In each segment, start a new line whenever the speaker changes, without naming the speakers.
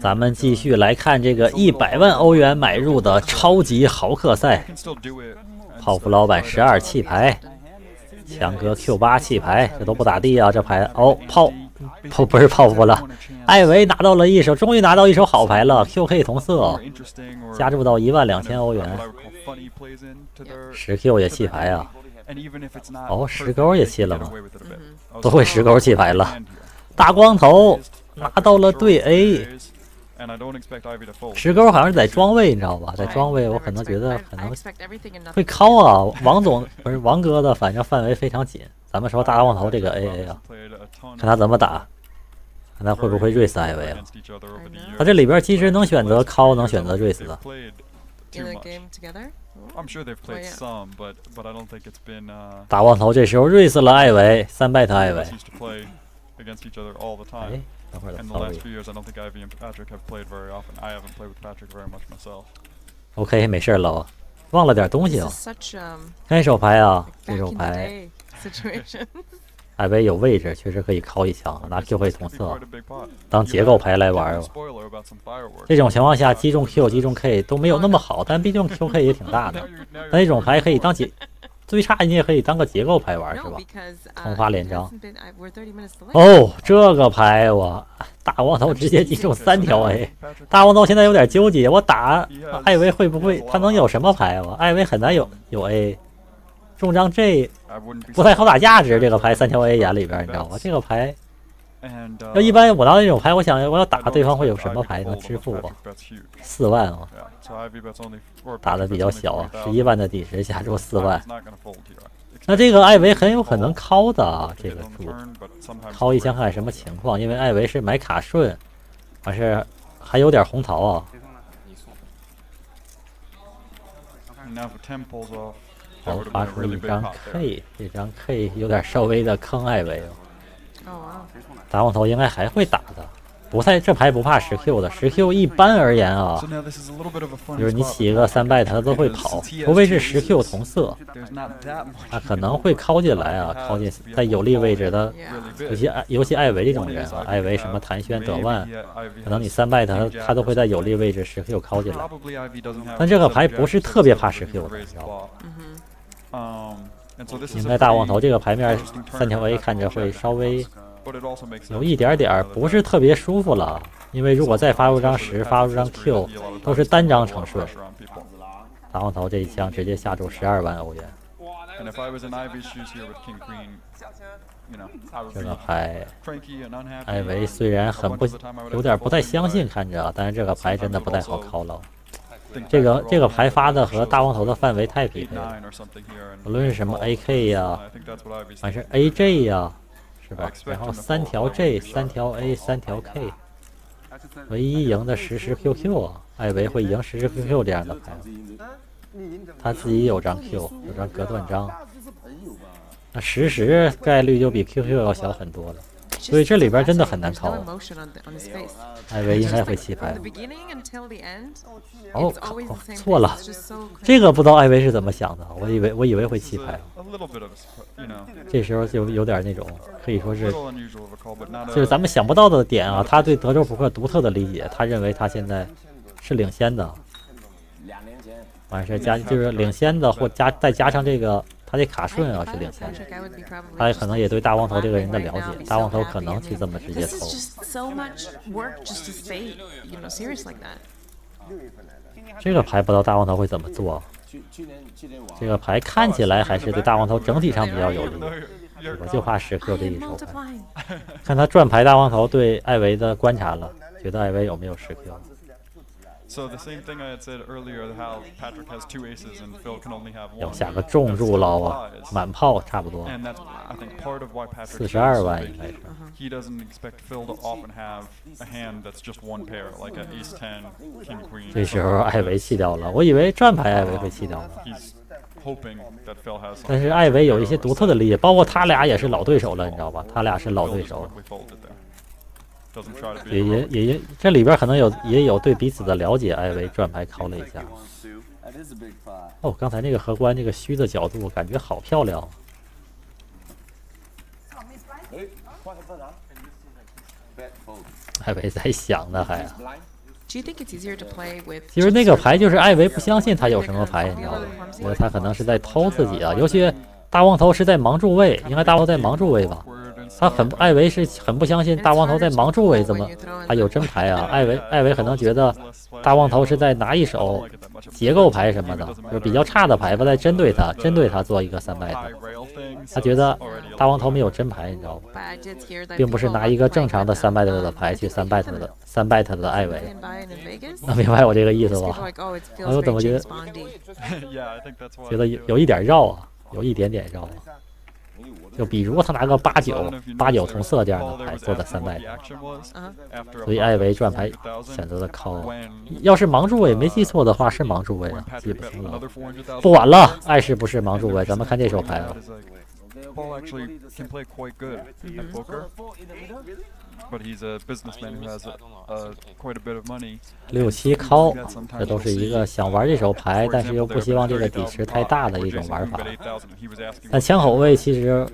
咱们继续来看这个一百万欧元买入的超级豪客赛，泡芙老板十二弃牌，强哥 Q 八弃牌，这都不咋地啊！这牌。哦，泡泡不是泡芙了，艾维拿到了一手，终于拿到一手好牌了，QK 同色，加注到一万两千欧元，十 Q 也弃牌啊！哦，石钩也弃了吗？都会石钩弃牌了，大光头。拿到了对 A，石钩好像是在装位，你知道吧？在装位，我可能觉得可能会敲啊。王总不是王哥的，反正范围非常紧。咱们说大光头这个 AA 啊，看他怎么打，看他会不会 raise 艾维啊？他这里边其实能选择敲，能选择 raise 的。大光头这时候 raise 了艾维，三 bet 艾维。哎。等会儿的 OK，没事了，忘了点东西了。看手牌啊，这手牌，艾薇有位置，确实可以敲一枪，拿 Q 会同色，当结构牌来玩。这种情况下，击中 Q、击中 K 都没有那么好，但毕竟 QK 也挺大的，那种牌可以当结。最差你也可以当个结构牌玩是吧？同花连张。哦，这个牌我大王头直接击中三条 A，大王头现在有点纠结，我打艾维会不会他能有什么牌我？艾维很难有有 A，中张 J 不太好打价值，这个牌三条 A 眼里边你知道吗？这个牌。要一般我拿那种牌，我想我要打对方会有什么牌能支付我四万啊？打的比较小啊，十一万的底池下注四万。那这个艾维很有可能敲的啊，这个注敲一枪看什么情况？因为艾维是买卡顺，还是还有点红桃啊？然后发出一张 K，这张 K 有点稍微的坑艾维哦。大光头应该还会打的，不太这牌不怕十 Q 的，十 Q 一般而言啊，就是你起一个三拜他都会跑，除非是十 Q 同色，他可能会靠进来啊，靠近在有利位置的，尤其艾尤其艾维这种人啊，艾维什么谭轩德万，可能你三拜他他都会在有利位置十 Q 靠进来，但这个牌不是特别怕十 Q 的，你知道吧？应该大光头这个牌面三条 A 看着会稍微。有一点点不是特别舒服了，因为如果再发出张十，发出张 Q，都是单张成顺。大光头这一枪直接下注十二万欧元。这个 牌，艾维虽然很不有点不太相信看着，但是这个牌真的不太好靠了。这个这个牌发的和大光头的范围太匹配了，无论是什么 AK 呀，还是 AJ 呀。是吧？然后三条 J，三条 A，三条 K，唯一赢的实时 QQ 啊！艾维会赢实时 QQ 这样的牌，他自己有张 Q，有张隔断章，那实时概率就比 QQ 要小很多了。所以这里边真的很难考。艾维应该会弃牌。哦，错了，这个不知道艾维是怎么想的。我以为我以为会弃牌。这时候就有点那种可以说是，就是咱们想不到的点啊。他对德州扑克独特的理解，他认为他现在是领先的。完事加就是领先的，或加再加上这个。他这卡顺啊是领先的，他可能也对大光头这个人的了解，大光头可能去这么直接投。这个牌不知道大光头会怎么做。这个牌看起来还是对大光头整体上比较有利，我就怕十 Q 这一手牌。看他转牌，大光头对艾维的观察了，觉得艾维有没有十 Q。要下个重注捞啊，满炮差不多，四十二万应该是。这时候艾维弃掉了，我以为转牌艾维会弃掉呢。但是艾维有一些独特的理解，包括他俩也是老对手了，你知道吧？他俩是老对手。也也也也，这里边可能有也有对彼此的了解。艾维转牌考了一下。哦，刚才那个荷官那个虚的角度，感觉好漂亮。艾维在想呢还。其实那个牌就是艾维不相信他有什么牌，你知道吗？觉得他可能是在偷自己啊，尤其大光头是在盲注位，应该大光头在盲注位吧？他很艾维是很不相信大光头在盲助位怎么还有真牌啊？艾维艾维可能觉得大光头是在拿一手结构牌什么的，就是比较差的牌吧，在针对他，针对他做一个三败的。他觉得大光头没有真牌，你知道吗？并不是拿一个正常的三败的的牌去三拜他的三拜他的艾维。能 明白我这个意思吧？我怎么觉得觉得有有一点绕啊，有一点点绕啊。就比如他拿个八九八九同色这样的牌做的三败，所以艾维转牌选择了靠。要是盲注位没记错的话是盲注位啊，记不清了。不管了，艾是不是盲注位？咱们看这手牌啊。六七 call，这都是一个想玩这手牌，但是又不希望这个底池太大的一种玩法。但枪口位其实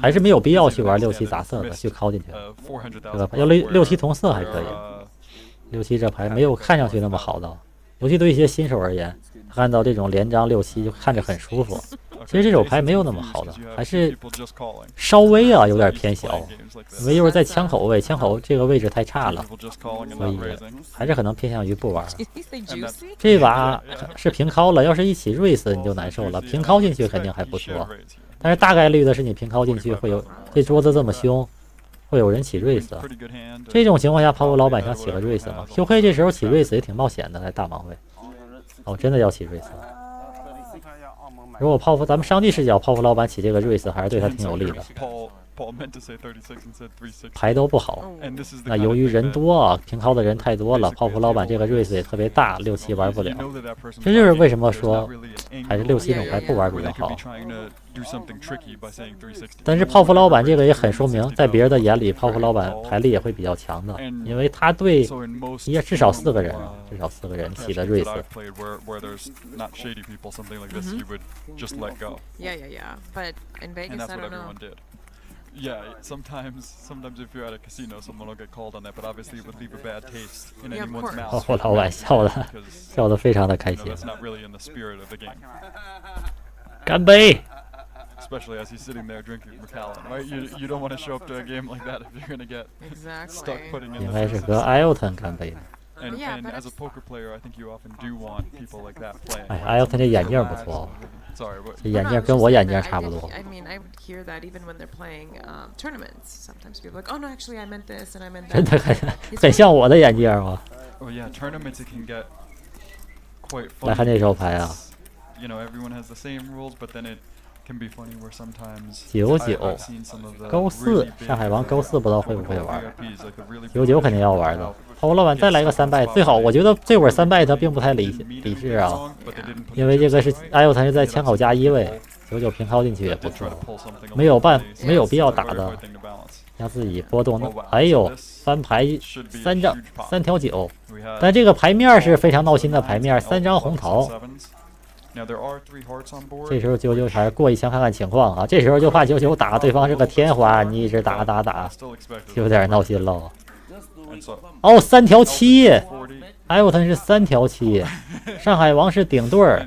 还是没有必要去玩六七杂色的，去 call 进去，对吧？要六六七同色还可以。六七这牌没有看上去那么好的，尤其对一些新手而言，看到这种连张六七就看着很舒服。其实这手牌没有那么好的，还是稍微啊有点偏小，因为又是在枪口位，枪口这个位置太差了，所以还是可能偏向于不玩。这把 是平敲了，要是一起瑞斯你就难受了。平敲进去肯定还不错，但是大概率的是你平敲进去会有这桌子这么凶，会有人起瑞斯。这种情况下，抛物老板想起个瑞斯吗？QK 这时候起瑞斯也挺冒险的，在大盲位。哦，真的要起瑞斯。如果泡芙，咱们上帝视角，泡芙老板起这个瑞斯还是对他挺有利的。牌都不好，那由于人多啊，平靠的人太多了，泡芙老板这个瑞斯也特别大，六七玩不了。这就是为什么说还是六七种牌不玩比较好。但是泡芙老板这个也很说明，在别人的眼里，泡芙老板牌力也会比较强的，因为他对也至少四个人，至少四个人起的瑞斯。
Yeah, sometimes sometimes if you're at a casino, someone will get called on that, but obviously it would leave a bad taste in anyone's mouth.
哦，老板笑的，笑得非常的开心。
That's not really in the spirit of the game.
干杯！
Especially as he's sitting there drinking Macallan, right? You you don't want to show up to a game like that if you're gonna get stuck putting in.
应 该是和 Ielton 干杯。
And, and as a poker player, I think you often do want people like that playing.
哎，Ielton 这眼镜不错。这眼镜跟我眼镜差不多。
I mean, I would hear that even when they're playing um, tournaments. Sometimes people are like, oh no, actually I meant this and I meant that.
真的很很像我的眼镜吗？
Oh yeah, tournaments it can get quite funny.
来看这手牌啊。
You know, everyone has the same rules, but then it
九九勾四，上海王勾四不知道会不会玩。九九肯定要玩的。侯，老板再来个三拜，最好。我觉得这会儿三拜他并不太理理智啊，因为这个是艾欧他是在枪口加一位，九九平靠进去也不错，没有办没有必要打的，让自己波动。那哎呦，翻牌三张三条九，但这个牌面是非常闹心的牌面，三张红桃。这时候啾啾还是过一枪看看情况啊，这时候就怕啾啾打对方是个天花，你一直打打打，有点闹心了。哦，三条七，艾沃特是三条七，上海王是顶对儿，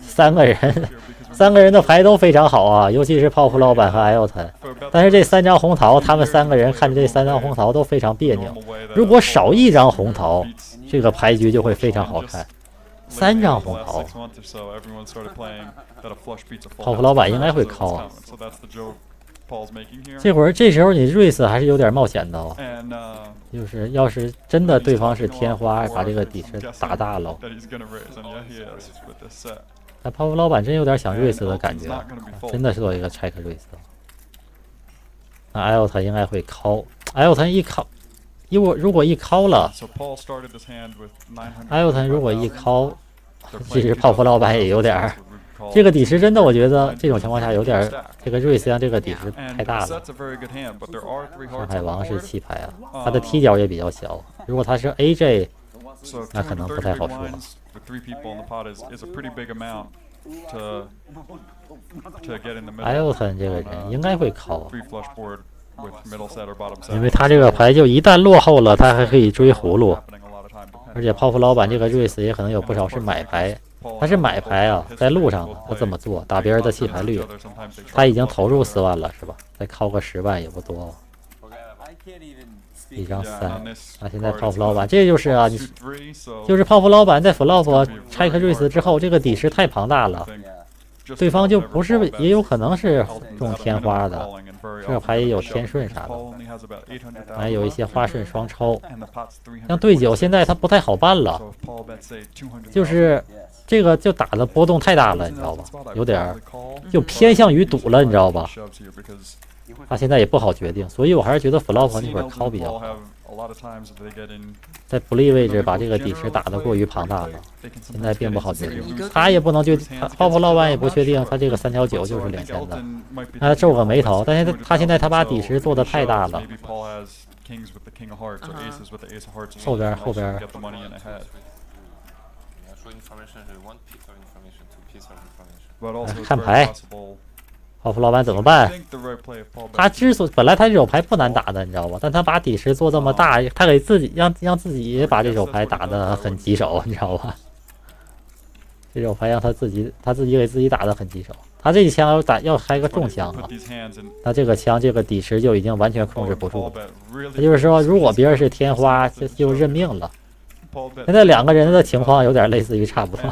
三个人，三个人的牌都非常好啊，尤其是泡芙老板和艾沃特。但是这三张红桃，他们三个人看着这三张红桃都非常别扭。如果少一张红桃，这个牌局就会非常好看。三张红桃，泡芙老板应该会靠。这会儿这时候你瑞斯还是有点冒险的哦，就是要是真的对方是天花，把这个底池打大了，那泡芙老板真有点想瑞斯的感觉，真的是做一个 check 瑞斯。那艾奥特应该会敲，艾奥特一敲，如果如果一敲了，艾奥特如果一敲，其实泡芙老板也有点。这个底池真的，我觉得这种情况下有点这个瑞斯让这个底池太大了。上海王是弃牌啊，他的踢脚也比较小。如果他是 AJ，那可能不太好说。艾 l 森这个人应该会考。因为他这个牌就一旦落后了，他还可以追葫芦，而且泡芙老板这个瑞斯也可能有不少是买牌，他是买牌啊，在路上他这么做打别人的弃牌率，他已经投入四万了是吧？再靠个十万也不多。一张三，啊！现在泡芙老板，这就是啊，你就是泡芙老板在 flop 拆开瑞斯之后，这个底池太庞大了，对方就不是，也有可能是中天花的，这牌也有天顺啥的，还有一些花顺双抽，像对九现在他不太好办了，就是这个就打的波动太大了，你知道吧？有点就偏向于赌了，你知道吧？他现在也不好决定，所以我还是觉得 flop 那会儿靠比较好，在不利位置把这个底池打得过于庞大了，现在并不好决定。他也不能就泡泡老板也不确定，他这个三条九就是领先的，他皱个眉头。但是他现在他把底池做的太大了，后边后边看牌。泡芙老板怎么办？他之所本来他这手牌不难打的，你知道吧？但他把底池做这么大，他给自己让让自己把这手牌打的很棘手，你知道吧？这手牌让他自己他自己给自己打的很棘手。他这一枪要打要开个重枪啊，他这个枪这个底池就已经完全控制不住。他就是说，如果别人是天花，就就认命了。现在两个人的情况有点类似于差不多。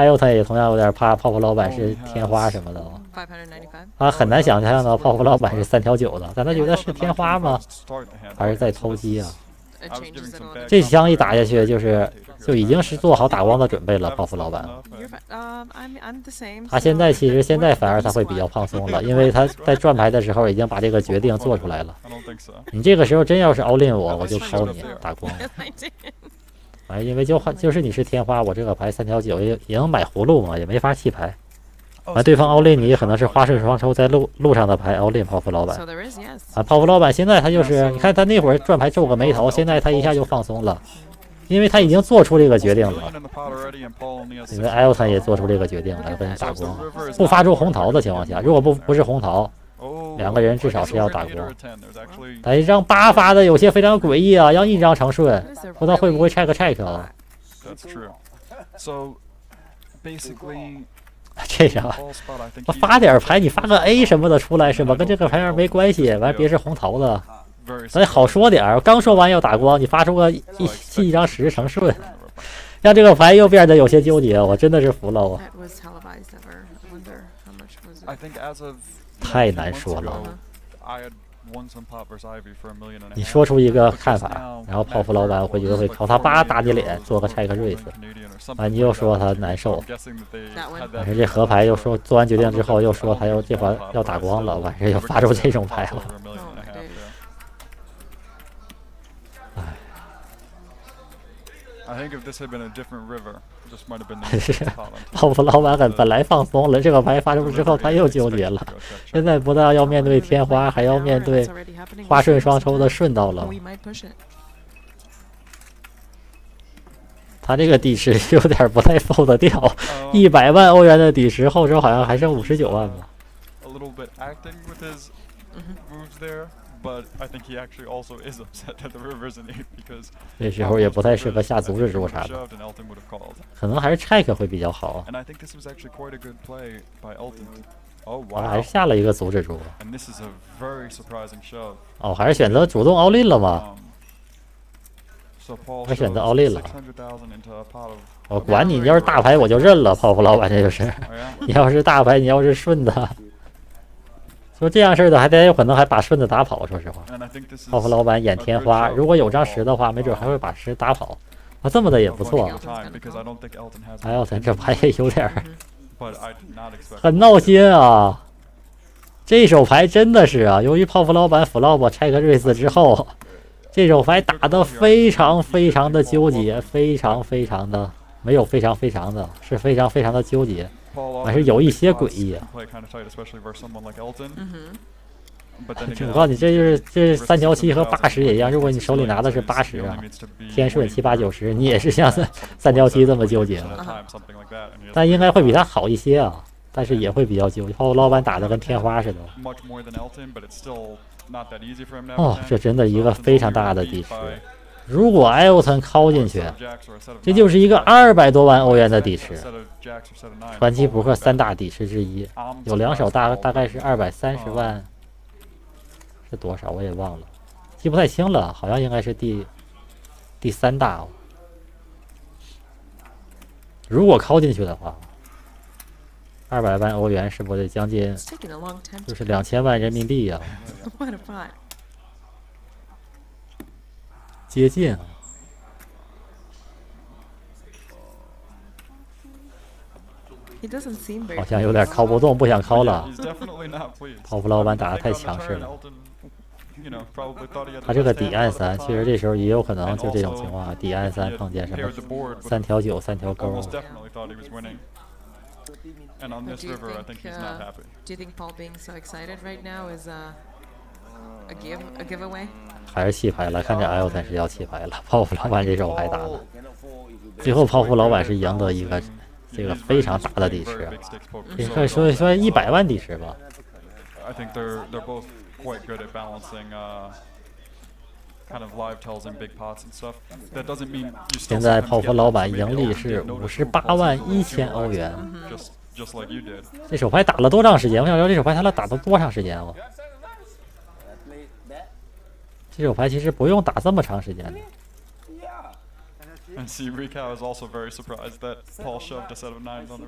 艾尤特也同样有点怕泡芙老板是天花什么的。他很难想象到泡芙老板是三条九的，但他觉得是天花吗？还是在偷鸡啊？这枪一打下去，就是就已经是做好打光的准备了。泡芙老板，他现在其实现在反而他会比较放松了，因为他在转牌的时候已经把这个决定做出来了。你这个时候真要是 all in 我，我就抄你打光。哎，因为就就是你是天花，我这个牌三条九也也能买葫芦嘛，也没法弃牌。啊，对方奥利你可能是花式双抽在路路上的牌奥利泡芙老板啊，泡芙老板现在他就是你看他那会儿转牌皱个眉头，现在他一下就放松了，因为他已经做出这个决定了。因为艾尔森也做出这个决定来跟人打光，不发出红桃的情况下，如果不不是红桃，两个人至少是要打光。但一张八发的有些非常诡异啊，让一张长顺，不知道会不会 check check 啊？这样，我发点牌，你发个 A 什么的出来是吧？跟这个牌面没关系。完，别是红桃的，咱好说点儿。刚说完要打光，你发出个一弃一张十成顺，让这个牌又变得有些纠结。我真的是服了我。太难说了。你说出一个看法，然后泡芙老板会觉得会朝他叭打你脸，做个拆个瑞斯，啊，你又说他难受，反正这河牌又说做完决定之后又说他要这把要打光了，晚上又发出这种牌了。泡芙老板很本来放松了，这个牌发出之后他又纠结了。现在不但要面对天花，还要面对花顺双抽的顺到了。他这个底池有点不太 fold 掉，一百万欧元的底池，后手好像还剩五十九万吧。那时候也不太适合下阻止住啥的，可能还是 check 会比较好。我还是下了一个阻止住。哦，还是选择主动 all in 了吗？我选择 all in 了。我管你，你要是大牌我就认了，泡芙老板这就是。你要是大牌，你要是顺的。说这样式的，还得有可能还把顺子打跑。说实话，泡芙老板演天花，如果有张十的话，没准还会把十打跑。啊，这么的也不错。哎呦，咱这牌也有点很闹心啊！这手牌真的是啊，由于泡芙老板 flop 拆个瑞斯之后，这手牌打的非常非常的纠结，非常非常的没有非常非常的是非常非常的纠结。还是有一些诡异啊！我告诉你，这就是这三条七和八十也一样。如果你手里拿的是八十啊，天顺七八九十，你也是像三三条七这么纠结了。但应该会比他好一些啊，但是也会比较纠结。泡芙老板打的跟天花似的。哦，这真的一个非常大的底池。如果艾欧森靠进去，这就是一个二百多万欧元的底池。传奇扑克三大底池之一，有两手大大概是二百三十万，是多少我也忘了，记不太清了，好像应该是第第三大哦。如果靠进去的话，二百万欧元是不是得将近就是两千万人民币呀？接近，好像有点靠不动，不想靠了。泡芙老板打的太强势了。他这个底暗三，其实这时候也有可能就这种情况，底暗三碰见什么三条九、三条勾。还是弃牌了，看这 L 三是要弃牌了。泡芙老板这手牌打的，最后泡芙老板是赢得一个这个非常大的底池，可以说说一百万底池吧。现在泡芙老板盈利是五十八万一千欧元。这手牌打了多长时间？我想知道这手牌他俩打了多长时间哦。这手牌其实不用打这么长时间的。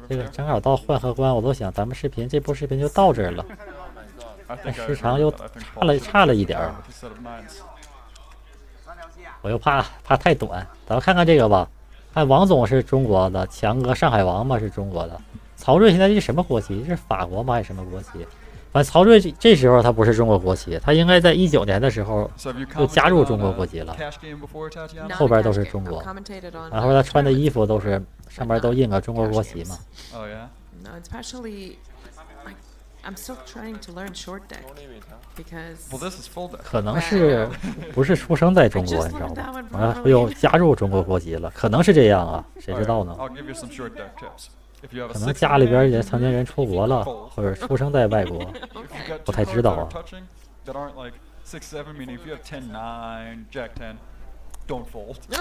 这个正好到换荷官，我都想咱们视频这部视频就到这儿了。时长又差了差了一点儿，我又怕怕太短。咱们看看这个吧，看王总是中国的，强哥上海王嘛是中国的，曹睿现在是什么国旗？是法国吗？还是什么国旗？反正曹睿这这时候他不是中国国旗，他应该在一九年的时候就加入中国国籍了，后边都是中国，然后他穿的衣服都是上边都印个中国国旗嘛。可能 是不是出生在中国，你知道吗？完了又加入中国国籍了，可能是这样啊，谁知道呢？可能家里边也曾经人出国了，或者出生在外国，不太知道啊。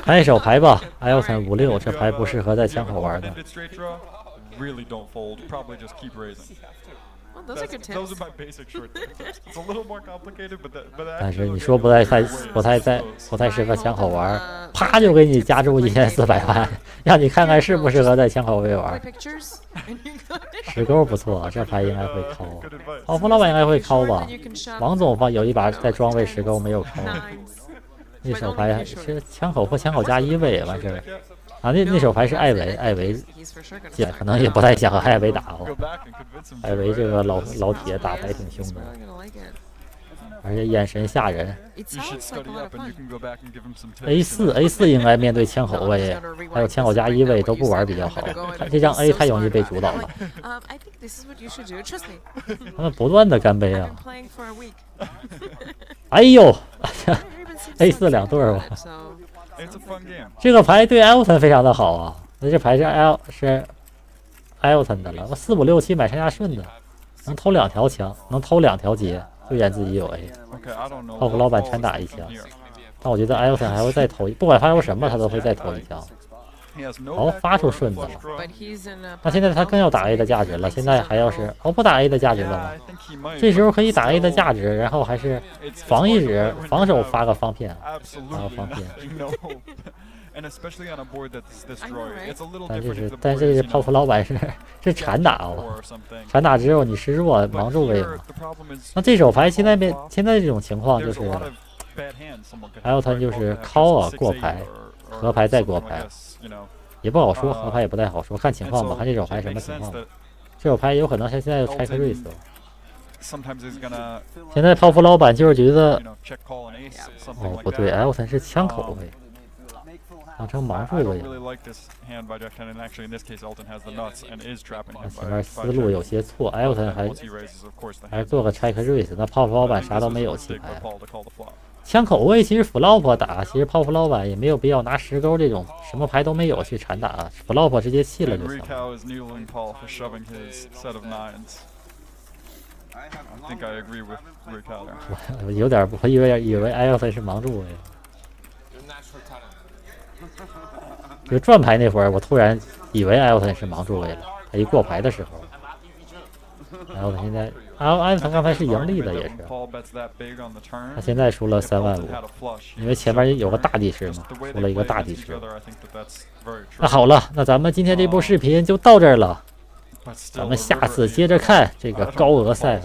开 手牌吧，L 三五六，这牌不适合在枪口玩的。但是你说不太太不太在不太适合枪口玩，啪就给你加注一千四百万，让你看看适不适合在枪口位玩。石钩不错，这牌应该会抠。泡芙老板应该会抠吧？王总方有一把在装备石钩没有抠。那手牌是枪口或枪口加一位完事儿。啊，那那手牌是艾维，艾维也可能也不太想和艾维打哦。艾维这个老老铁打牌挺凶的，而且眼神吓人。A 四 A 四应该面对枪口位，还有枪口加一位都不玩比较好。这张 A 太容易被主导了。他们 不断的干杯啊！哎呦，A 四两对儿吧。这个牌对艾 t 森非常的好啊，那这牌是 L 是艾 t 森的了。我四五六七买上下顺子，能偷两条枪，能偷两条街，就演自己有 A。泡芙老板全打一枪，但我觉得艾 t 森还会再偷，不管发生什么，他都会再偷一枪。哦，发出顺子了。那现在他更要打 A 的价值了。现在还要是哦不打 A 的价值了吗？这时候可以打 A 的价值，然后还是防一指防守发个方片，发个方片。但这是但这是泡芙老板是 是缠打哦，缠打之后你是弱盲注位嘛？那这手牌现在变现在这种情况就是，还有他就是靠啊过牌。合牌再过牌，也不好说，合牌也不太好说，看情况吧，看这手牌什么情况。这手牌有可能他现在又拆克瑞斯了。现在泡芙老板就是觉得，哦不对，L 三是枪口位，当成盲注位。前面思路有些错，L 三还还是做个拆克瑞斯，那泡芙老板啥都没有弃牌。枪口位其实 flop 打，其实泡芙老板也没有必要拿石钩这种什么牌都没有去缠打，flop 直接弃了就行。我 有点，我以为以为艾尔森是盲注哎。就转牌那会儿，我突然以为艾尔森是盲注位了。他一过牌的时候，然后他现在，啊，艾尔森刚才是盈利的，也是。他现在输了三万五，因为前面有个大地势嘛，出了一个大地势。那好了，那咱们今天这部视频就到这儿了。咱们下次接着看这个高额赛。